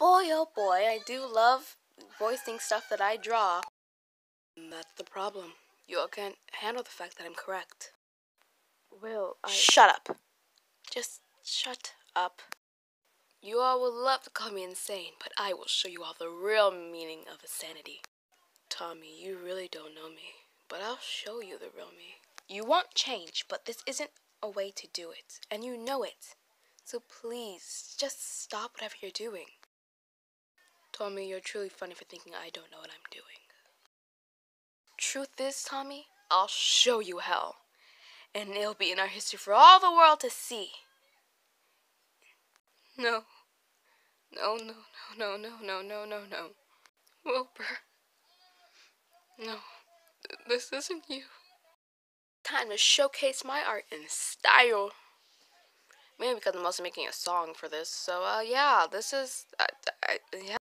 boy, oh boy, I do love voicing stuff that I draw. That's the problem. You all can't handle the fact that I'm correct. Will, I. Shut up. Just shut up. You all will love to call me insane, but I will show you all the real meaning of insanity. Tommy, you really don't know me, but I'll show you the real me. You want change, but this isn't a way to do it, and you know it. So please, just stop whatever you're doing. Tommy, you're truly funny for thinking I don't know what I'm doing. Truth is, Tommy, I'll show you hell. And it'll be in our history for all the world to see. No. No, no, no, no, no, no, no, no. Wilbur. No. This isn't you. Time to showcase my art in style. Maybe because I'm also making a song for this. So, uh, yeah, this is. Uh, I, yeah.